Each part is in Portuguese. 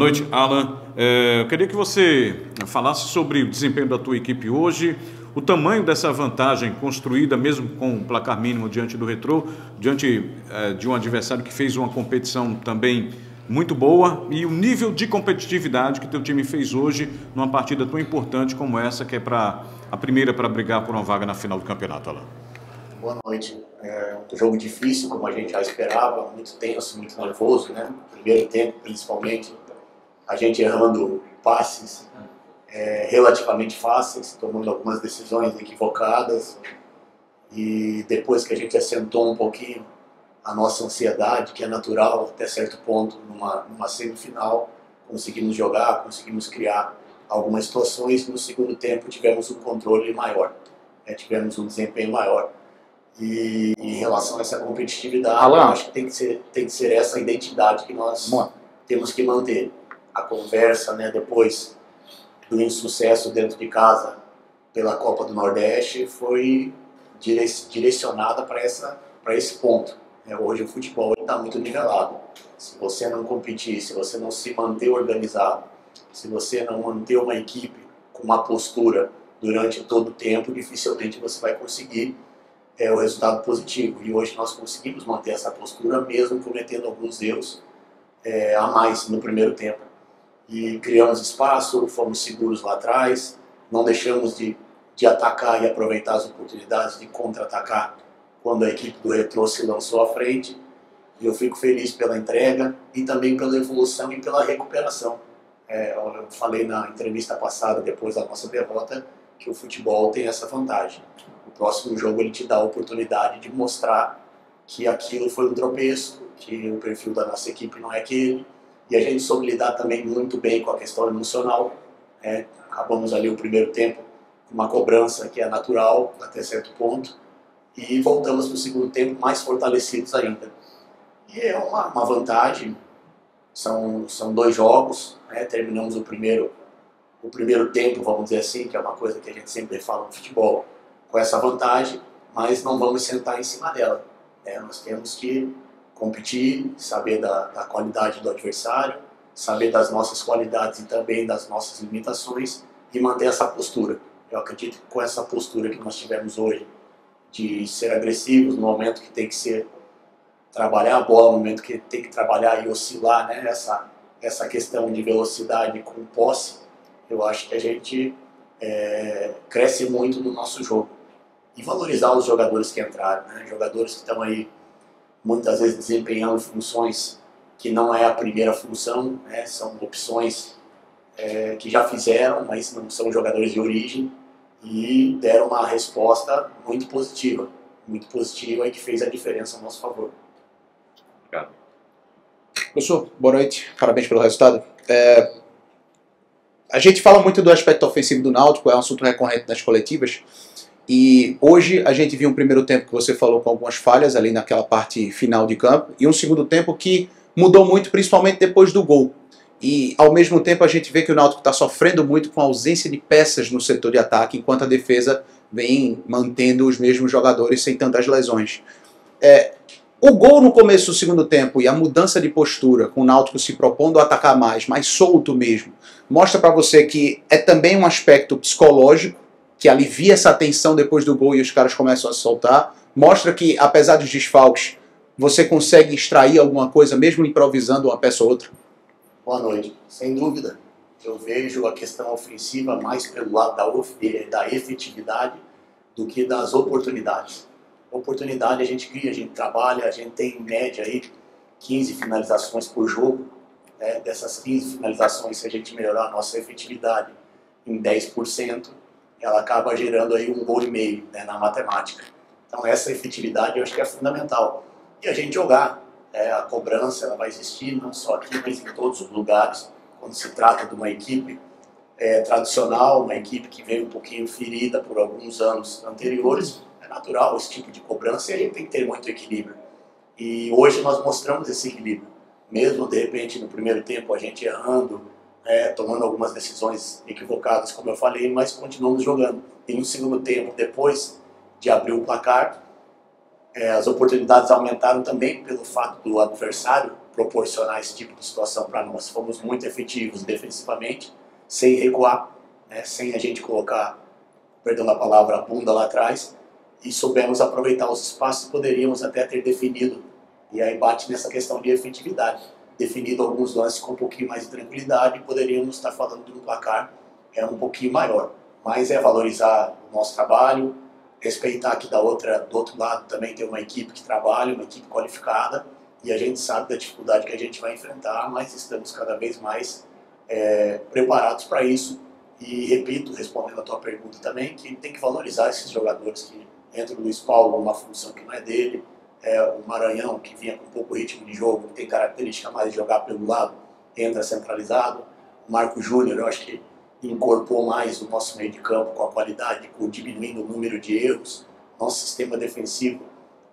noite, Alan. É, eu queria que você falasse sobre o desempenho da tua equipe hoje, o tamanho dessa vantagem construída, mesmo com o placar mínimo diante do Retrô, diante é, de um adversário que fez uma competição também muito boa e o nível de competitividade que teu time fez hoje numa partida tão importante como essa, que é para a primeira para brigar por uma vaga na final do campeonato, Alan. Boa noite. É um jogo difícil, como a gente já esperava, muito tenso, muito nervoso, né? Primeiro tempo, principalmente, a gente errando passes é, relativamente fáceis, tomando algumas decisões equivocadas. E depois que a gente assentou um pouquinho a nossa ansiedade, que é natural até certo ponto numa, numa semifinal, conseguimos jogar, conseguimos criar algumas situações. No segundo tempo tivemos um controle maior, né? tivemos um desempenho maior. E em relação a essa competitividade, Alan. acho que tem que ser, tem que ser essa identidade que nós temos que manter a conversa, né, depois do insucesso dentro de casa pela Copa do Nordeste, foi direcionada para essa para esse ponto. Né? Hoje o futebol está muito nivelado. Se você não competir, se você não se manter organizado, se você não manter uma equipe com uma postura durante todo o tempo, dificilmente você vai conseguir é, o resultado positivo. E hoje nós conseguimos manter essa postura, mesmo cometendo alguns erros é, a mais no primeiro tempo e criamos espaço, fomos seguros lá atrás, não deixamos de, de atacar e aproveitar as oportunidades de contra-atacar quando a equipe do Retro se lançou à frente. E eu fico feliz pela entrega e também pela evolução e pela recuperação. É, eu falei na entrevista passada, depois da nossa derrota, que o futebol tem essa vantagem. O próximo jogo ele te dá a oportunidade de mostrar que aquilo foi um tropeço, que o perfil da nossa equipe não é aquele, e a gente soube lidar também muito bem com a questão emocional. Né? Acabamos ali o primeiro tempo com uma cobrança que é natural até certo ponto e voltamos para o segundo tempo mais fortalecidos ainda. E é uma, uma vantagem, são, são dois jogos, né? terminamos o primeiro, o primeiro tempo, vamos dizer assim, que é uma coisa que a gente sempre fala no futebol, com essa vantagem, mas não vamos sentar em cima dela. Né? Nós temos que competir, saber da, da qualidade do adversário, saber das nossas qualidades e também das nossas limitações e manter essa postura. Eu acredito que com essa postura que nós tivemos hoje, de ser agressivos no momento que tem que ser trabalhar a bola, no momento que tem que trabalhar e oscilar, né? essa, essa questão de velocidade com posse, eu acho que a gente é, cresce muito no nosso jogo. E valorizar os jogadores que entraram, né? jogadores que estão aí muitas vezes desempenhando funções que não é a primeira função, né? são opções é, que já fizeram, mas não são jogadores de origem e deram uma resposta muito positiva, muito positiva e que fez a diferença a nosso favor. Obrigado. Professor, boa noite, parabéns pelo resultado. É, a gente fala muito do aspecto ofensivo do Náutico, é um assunto recorrente nas coletivas, e hoje a gente viu um primeiro tempo que você falou com algumas falhas ali naquela parte final de campo e um segundo tempo que mudou muito, principalmente depois do gol. E ao mesmo tempo a gente vê que o Náutico está sofrendo muito com a ausência de peças no setor de ataque, enquanto a defesa vem mantendo os mesmos jogadores sem tantas lesões. É, o gol no começo do segundo tempo e a mudança de postura, com o Náutico se propondo a atacar mais, mais solto mesmo, mostra para você que é também um aspecto psicológico que alivia essa tensão depois do gol e os caras começam a soltar. Mostra que, apesar dos desfalques, você consegue extrair alguma coisa, mesmo improvisando uma peça ou outra? Boa noite. Sem dúvida, eu vejo a questão ofensiva mais pelo lado da, da efetividade do que das oportunidades. Oportunidade a gente cria, a gente trabalha, a gente tem em média aí 15 finalizações por jogo. Né? Dessas 15 finalizações, se a gente melhorar a nossa efetividade em 10%, ela acaba gerando aí um gol e meio né, na matemática. Então essa efetividade eu acho que é fundamental. E a gente jogar, é, a cobrança ela vai existir não só aqui, mas em todos os lugares, quando se trata de uma equipe é, tradicional, uma equipe que veio um pouquinho ferida por alguns anos anteriores, é natural esse tipo de cobrança e a gente tem que ter muito equilíbrio. E hoje nós mostramos esse equilíbrio. Mesmo, de repente, no primeiro tempo, a gente errando, é, tomando algumas decisões equivocadas, como eu falei, mas continuamos jogando. E no segundo tempo, depois de abrir o placar, é, as oportunidades aumentaram também pelo fato do adversário proporcionar esse tipo de situação para nós. Fomos muito efetivos defensivamente, sem recuar, né, sem a gente colocar, perdão a palavra, a bunda lá atrás, e soubemos aproveitar os espaços que poderíamos até ter definido. E aí bate nessa questão de efetividade. Definido alguns lances com um pouquinho mais de tranquilidade, poderíamos estar falando de um placar é um pouquinho maior. Mas é valorizar o nosso trabalho, respeitar que da outra, do outro lado também tem uma equipe que trabalha, uma equipe qualificada, e a gente sabe da dificuldade que a gente vai enfrentar, mas estamos cada vez mais é, preparados para isso. E repito, respondendo a tua pergunta também, que tem que valorizar esses jogadores que entram no Luiz uma função que não é dele, é, o Maranhão, que vinha com pouco ritmo de jogo, que tem característica mais de jogar pelo lado, entra centralizado. O Marco Júnior, eu acho que incorporou mais o nosso meio de campo com a qualidade, com diminuindo o número de erros. Nosso sistema defensivo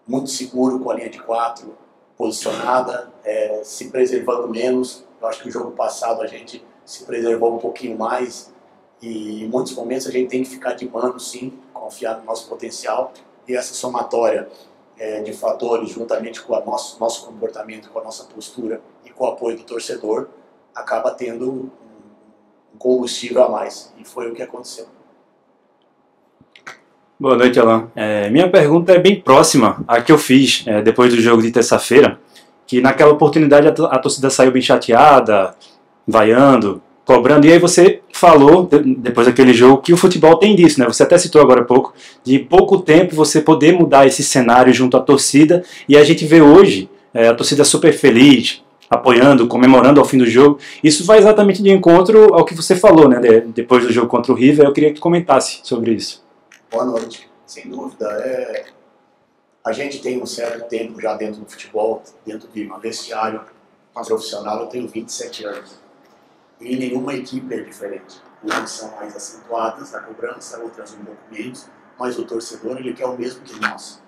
muito seguro com a linha de quatro posicionada, é, se preservando menos. Eu acho que o jogo passado a gente se preservou um pouquinho mais e em muitos momentos a gente tem que ficar de mano, sim, confiar no nosso potencial e essa somatória é, de fatores, juntamente com o nosso, nosso comportamento, com a nossa postura e com o apoio do torcedor, acaba tendo combustível a mais. E foi o que aconteceu. Boa noite, Alan. É, minha pergunta é bem próxima à que eu fiz é, depois do jogo de terça-feira, que naquela oportunidade a, a, torcida saiu bem chateada, vaiando, cobrando, e aí você falou, depois daquele jogo, que o futebol tem disso, né? Você até citou agora há pouco, de pouco tempo você poder mudar esse cenário junto à torcida, e a gente vê hoje é, a torcida super feliz, apoiando, comemorando ao fim do jogo. Isso vai exatamente de encontro ao que você falou, né? Depois do jogo contra o River, eu queria que comentasse sobre isso. Boa noite. Sem dúvida. É... A gente tem um certo tempo já dentro do futebol, dentro de um vestiário profissional. Eu tenho 27 anos. E nenhuma equipe é diferente. Umas são mais acentuadas na cobrança, outras um pouco menos. Mas o torcedor, ele quer o mesmo que nós.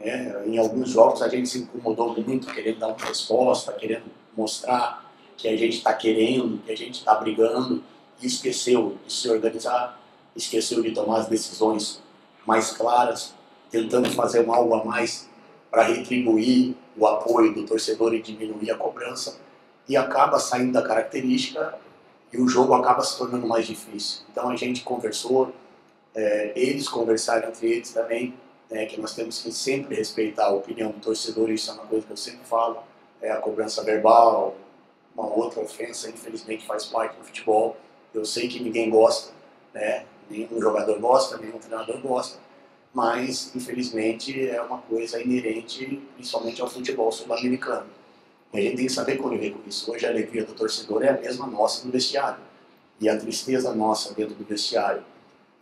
É, em alguns jogos a gente se incomodou muito, querendo dar uma resposta, querendo mostrar que a gente está querendo, que a gente está brigando, e esqueceu de se organizar, esqueceu de tomar as decisões mais claras, tentando fazer um algo a mais para retribuir o apoio do torcedor e diminuir a cobrança, e acaba saindo da característica e o jogo acaba se tornando mais difícil. Então a gente conversou, é, eles conversaram entre eles também, é, que nós temos que sempre respeitar a opinião do torcedor, isso é uma coisa que eu sempre falo, é a cobrança verbal, uma outra ofensa, infelizmente faz parte do futebol. Eu sei que ninguém gosta, né? nenhum jogador gosta, nenhum treinador gosta, mas infelizmente é uma coisa inerente principalmente ao futebol sul-americano. A gente tem que saber conviver com isso. Hoje a alegria do torcedor é a mesma nossa no vestiário. E a tristeza nossa dentro do vestiário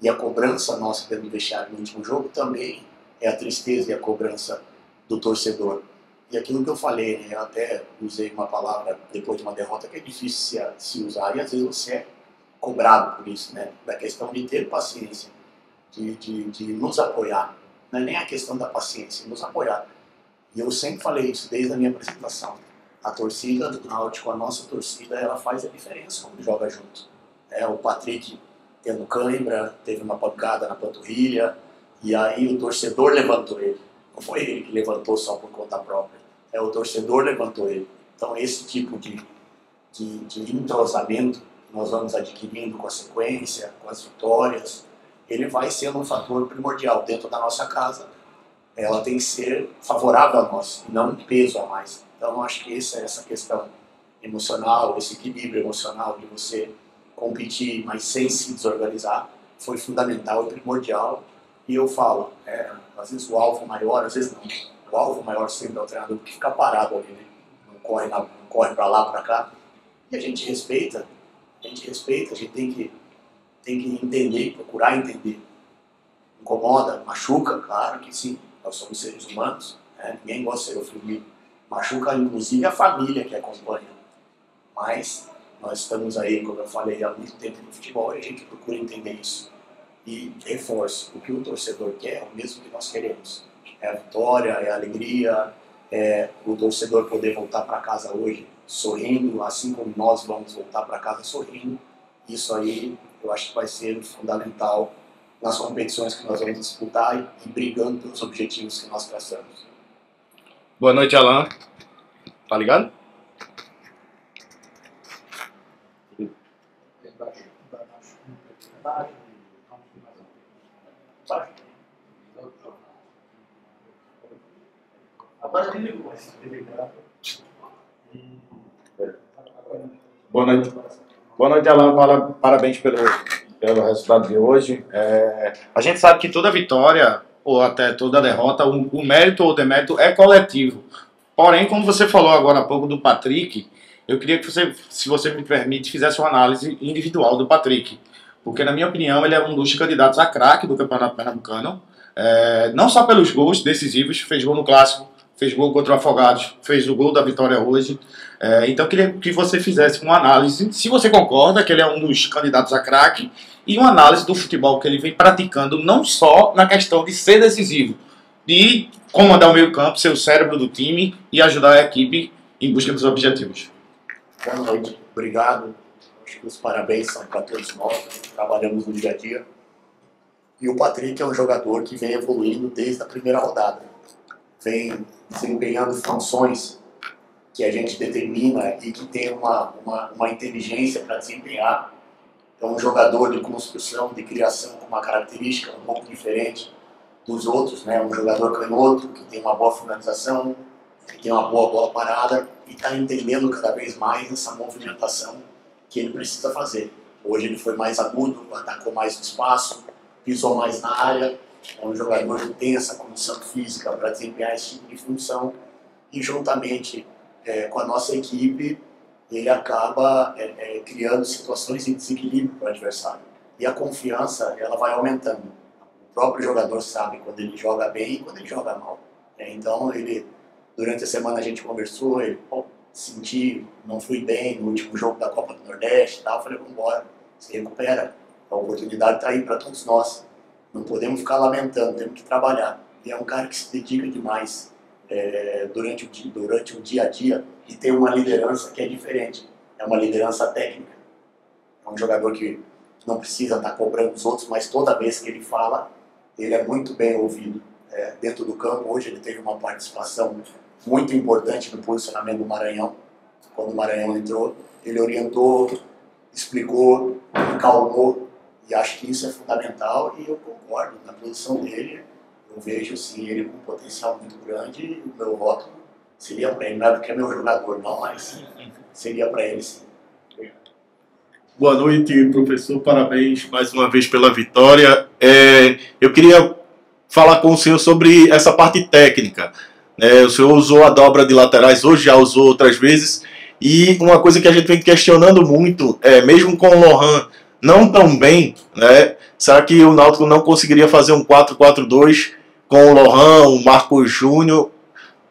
e a cobrança nossa dentro do vestiário no último jogo também é a tristeza e a cobrança do torcedor. E aquilo que eu falei, né, eu até usei uma palavra depois de uma derrota que é difícil se, usar, e às vezes você é cobrado por isso, né, da questão de ter paciência, de, de, de nos apoiar. Não é nem a questão da paciência, nos apoiar. E eu sempre falei isso desde a minha apresentação. A torcida do Náutico, a nossa torcida, ela faz a diferença quando joga junto. É, o Patrick tendo cãibra, teve uma pancada na panturrilha, e aí o torcedor levantou ele. Não foi ele que levantou só por conta própria. É o torcedor levantou ele. Então esse tipo de, de, de entrosamento que nós vamos adquirindo com a sequência, com as vitórias, ele vai sendo um fator primordial dentro da nossa casa. Ela tem que ser favorável a nós, não um peso a mais. Então acho que essa, essa questão emocional, esse equilíbrio emocional de você competir, mas sem se desorganizar, foi fundamental e primordial e eu falo, é, às vezes o alvo maior, às vezes não. O alvo maior sempre é o treinador que fica parado ali, né? Não corre, não corre para lá, para cá. E a gente respeita, a gente respeita, a gente tem que, tem que entender, procurar entender. Incomoda, machuca, claro que sim, nós somos seres humanos, né? ninguém gosta de ser ofendido. Machuca inclusive a família que acompanha. Mas nós estamos aí, como eu falei, há muito tempo no futebol e a gente procura entender isso e reforço, o que o torcedor quer é o mesmo que nós queremos. É a vitória, é a alegria, é o torcedor poder voltar para casa hoje sorrindo, assim como nós vamos voltar para casa sorrindo. Isso aí eu acho que vai ser fundamental nas competições que nós vamos disputar e, brigando pelos objetivos que nós traçamos. Boa noite, Alan. Tá ligado? Boa noite. Boa noite, Alan. Parabéns pelo, pelo resultado de hoje. É, a gente sabe que toda vitória, ou até toda derrota, o, o mérito ou o demérito é coletivo. Porém, como você falou agora há pouco do Patrick, eu queria que você, se você me permite, fizesse uma análise individual do Patrick. Porque, na minha opinião, ele é um dos candidatos a craque do Campeonato Pernambucano. É, não só pelos gols decisivos, fez gol no Clássico, fez gol contra o Afogados, fez o gol da vitória hoje. É, então, queria que você fizesse uma análise, se você concorda que ele é um dos candidatos a craque, e uma análise do futebol que ele vem praticando, não só na questão de ser decisivo, de comandar o meio-campo, ser o cérebro do time e ajudar a equipe em busca dos objetivos. Boa noite, obrigado. Acho que os parabéns são para todos nós, que trabalhamos no dia a dia. E o Patrick é um jogador que vem evoluindo desde a primeira rodada. Vem desempenhando funções que a gente determina e que tem uma, uma, uma inteligência para desempenhar. É um jogador de construção, de criação com uma característica um pouco diferente dos outros, né? Um jogador canhoto que tem uma boa finalização, que tem uma boa bola parada e está entendendo cada vez mais essa movimentação que ele precisa fazer. Hoje ele foi mais agudo, atacou mais no espaço, pisou mais na área. É um jogador que tem essa condição física para desempenhar esse tipo de função e juntamente é, com a nossa equipe ele acaba é, é, criando situações de desequilíbrio para o adversário. E a confiança ela vai aumentando. Próprio jogador sabe quando ele joga bem e quando ele joga mal. É, então ele durante a semana a gente conversou, ele pô, senti, não fui bem no último jogo da Copa do Nordeste, e tal. Eu falei vamos embora, se recupera. A oportunidade está aí para todos nós. Não podemos ficar lamentando, temos que trabalhar. E é um cara que se dedica demais é, durante, o dia, durante o dia a dia e tem uma liderança que é diferente. É uma liderança técnica. É um jogador que não precisa estar cobrando os outros, mas toda vez que ele fala, ele é muito bem ouvido. É, dentro do campo, hoje ele teve uma participação muito importante no posicionamento do Maranhão. Quando o Maranhão entrou, ele orientou, explicou, calmou, e acho que isso é fundamental e eu concordo na posição dele eu vejo sim ele com um potencial muito grande e o meu voto seria para ele, é porque é meu jogador, não, mas seria para ele sim. Boa noite, professor. Parabéns mais uma vez pela vitória. É, eu queria falar com o senhor sobre essa parte técnica. É, o senhor usou a dobra de laterais hoje, já usou outras vezes. E uma coisa que a gente vem questionando muito, é, mesmo com o Lohan não tão bem, né, será que o Náutico não conseguiria fazer um 4-4-2 com o Lohan, o Marco Júnior,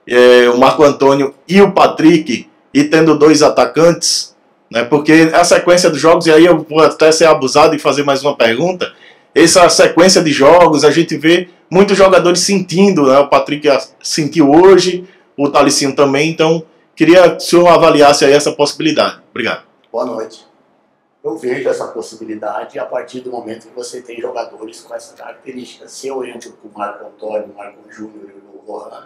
é, o Marco Antônio e o Patrick, e tendo dois atacantes, né, porque a sequência dos jogos, e aí eu vou até ser abusado e fazer mais uma pergunta, essa sequência de jogos, a gente vê muitos jogadores sentindo, né, o Patrick sentiu hoje, o Talicinho também, então queria que o senhor avaliasse aí essa possibilidade. Obrigado. Boa noite eu vejo essa possibilidade a partir do momento que você tem jogadores com essa característica. Se eu entro com o Marco Antônio, o Marco Júnior e o Lohan,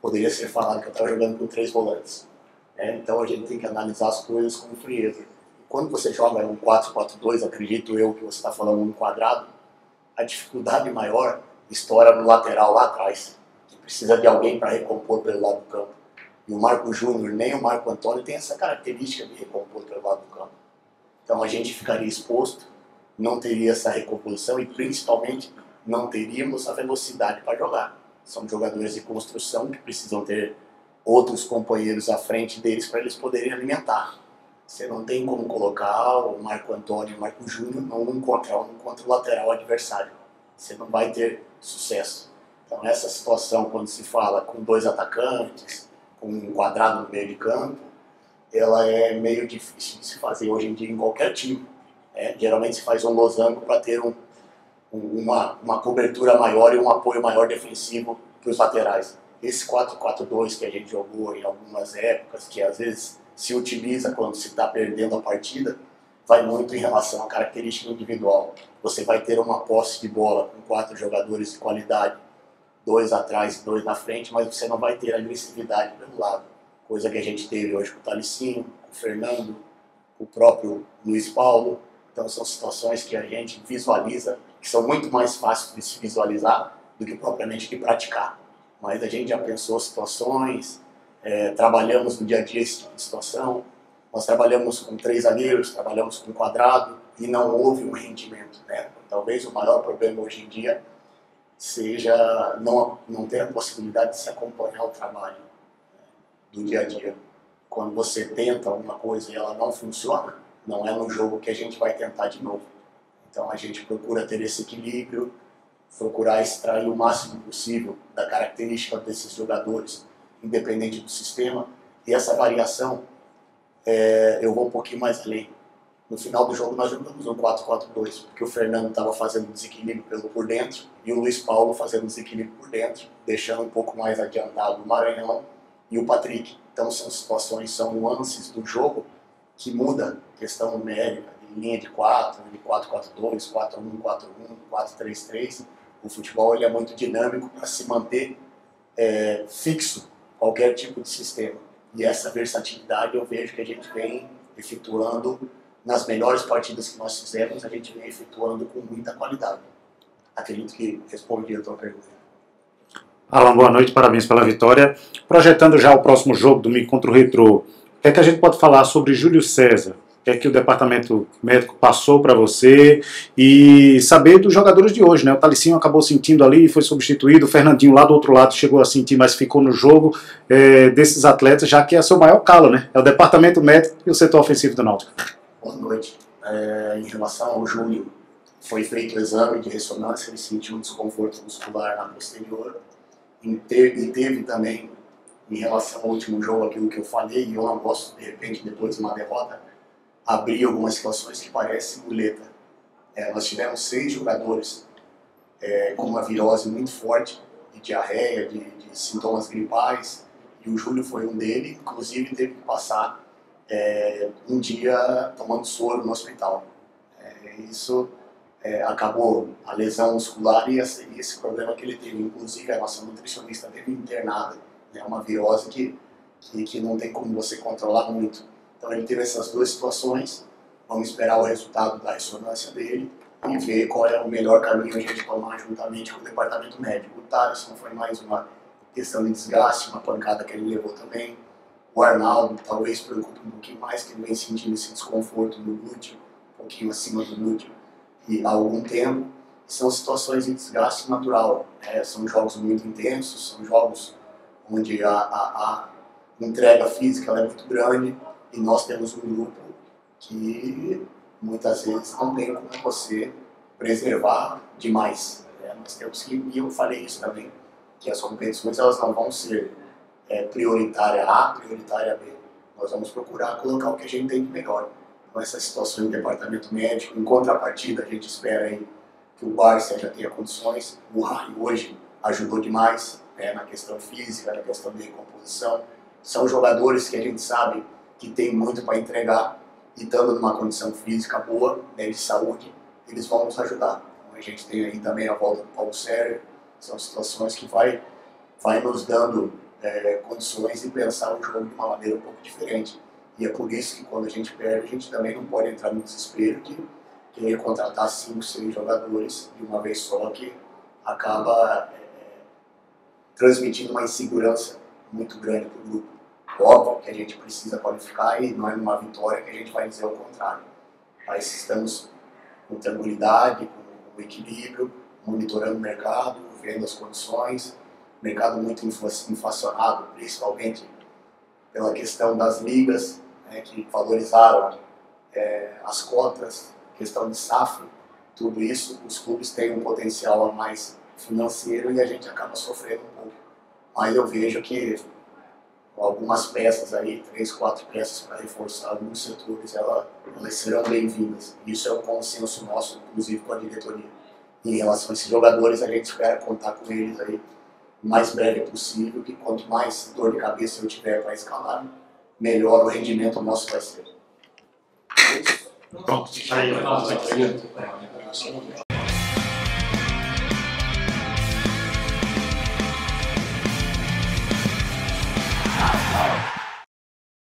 poderia ser falado que eu estava jogando com três volantes. É, então a gente tem que analisar as coisas com frieza. Quando você joga um 4-4-2, acredito eu que você está falando um quadrado, a dificuldade maior estoura no lateral lá atrás, que precisa de alguém para recompor pelo lado do campo. E o Marco Júnior nem o Marco Antônio tem essa característica de recompor pelo lado do campo. Então a gente ficaria exposto, não teria essa recomposição e principalmente não teríamos a velocidade para jogar. São jogadores de construção que precisam ter outros companheiros à frente deles para eles poderem alimentar. Você não tem como colocar o Marco Antônio e o Marco Júnior um contra um contra o lateral adversário. Você não vai ter sucesso. Então essa situação quando se fala com dois atacantes, com um quadrado no meio de campo, ela é meio difícil de se fazer hoje em dia em qualquer time. É, geralmente se faz um losango para ter um, uma, uma cobertura maior e um apoio maior defensivo para os laterais. Esse 4-4-2 que a gente jogou em algumas épocas, que às vezes se utiliza quando se está perdendo a partida, vai muito em relação à característica individual. Você vai ter uma posse de bola com quatro jogadores de qualidade, dois atrás e dois na frente, mas você não vai ter agressividade pelo lado coisa que a gente teve hoje com o Talicinho, com o Fernando, com o próprio Luiz Paulo. Então são situações que a gente visualiza, que são muito mais fáceis de se visualizar do que propriamente de praticar. Mas a gente já pensou situações, é, trabalhamos no dia a dia esse tipo de situação. Nós trabalhamos com três zagueiros, trabalhamos com quadrado e não houve um rendimento. Né? Talvez o maior problema hoje em dia seja não, não ter a possibilidade de se acompanhar o trabalho né, do dia a dia. Quando você tenta alguma coisa e ela não funciona, não é no jogo que a gente vai tentar de novo. Então a gente procura ter esse equilíbrio, procurar extrair o máximo possível da característica desses jogadores, independente do sistema. E essa variação, é, eu vou um pouquinho mais além. No final do jogo nós jogamos um 4-4-2, porque o Fernando estava fazendo desequilíbrio pelo por dentro e o Luiz Paulo fazendo desequilíbrio por dentro, deixando um pouco mais adiantado o Maranhão e o Patrick. Então são situações, são nuances do jogo que muda questão numérica, de linha de 4, de 4-4-2, 4-1, 4-1, 4-3-3. O futebol ele é muito dinâmico para se manter é, fixo qualquer tipo de sistema. E essa versatilidade eu vejo que a gente vem efetuando nas melhores partidas que nós fizemos, a gente vem efetuando com muita qualidade. Acredito que respondi a tua pergunta. Alan, boa noite, parabéns pela vitória. Projetando já o próximo jogo, domingo contra o Retro, o que é que a gente pode falar sobre Júlio César? Que é que o departamento médico passou para você? E saber dos jogadores de hoje, né? O Talicinho acabou sentindo ali, foi substituído, o Fernandinho lá do outro lado chegou a sentir, mas ficou no jogo é, desses atletas, já que é seu maior calo, né? É o departamento médico e o setor ofensivo do Náutico. Boa noite. É, em relação ao Júlio, foi feito o exame de ressonância, ele sentiu um desconforto muscular na posterior. E teve, e teve também, em relação ao último jogo, aquilo que eu falei, e eu não gosto, de repente, depois de uma derrota, abrir algumas situações que parecem muleta. É, nós tivemos seis jogadores é, com uma virose muito forte, de diarreia, de, de sintomas gripais, e o Júlio foi um deles, inclusive teve que passar é, um dia tomando soro no hospital. É, isso é, acabou a lesão muscular e esse, esse, problema que ele teve. Inclusive, a nossa nutricionista teve internada. Né, uma virose que, que, que, não tem como você controlar muito. Então, ele teve essas duas situações. Vamos esperar o resultado da ressonância dele e ver qual é o melhor caminho a gente tomar juntamente com o departamento médico. O não foi mais uma questão de desgaste, uma pancada que ele levou também o Arnaldo talvez preocupe um pouquinho mais, que ele vem sentindo esse desconforto no glúteo, um pouquinho acima do glúteo, e há algum tempo. São situações de desgaste natural. Né? São jogos muito intensos, são jogos onde a, a, a entrega física é muito grande e nós temos um grupo que muitas vezes não tem como você preservar demais. Né? Nós temos que, e eu falei isso também, que as competições elas não vão ser é, prioritária A, prioritária B. Nós vamos procurar colocar o que a gente tem de melhor. Então, essa situação em departamento médico, em contrapartida, a gente espera aí que o Barça já tenha condições. O Rai hoje ajudou demais né, na questão física, na questão de recomposição. São jogadores que a gente sabe que tem muito para entregar e estando numa condição física boa, né, de saúde, eles vão nos ajudar. Então, a gente tem aí também a volta do Paulo Sérgio, são situações que vai, vai nos dando é, condições de pensar o jogo de uma maneira um pouco diferente. E é por isso que quando a gente perde, a gente também não pode entrar no desespero de querer contratar cinco, seis jogadores de uma vez só, que acaba é, transmitindo uma insegurança muito grande para o grupo. Óbvio que a gente precisa qualificar e não é numa vitória que a gente vai dizer o contrário. Mas estamos com tranquilidade, com equilíbrio, monitorando o mercado, vendo as condições, mercado muito inflacionado, principalmente pela questão das ligas, né, que valorizaram é, as cotas, questão de SAF, tudo isso, os clubes têm um potencial a mais financeiro e a gente acaba sofrendo um pouco. Mas eu vejo que algumas peças aí, três, quatro peças para reforçar alguns setores, ela, elas serão bem-vindas. Isso é um consenso nosso, inclusive com a diretoria. Em relação a esses jogadores, a gente espera contar com eles aí mais breve possível, que quanto mais dor de cabeça eu tiver para escalar, melhor o rendimento nosso vai ser. Pronto. Aí,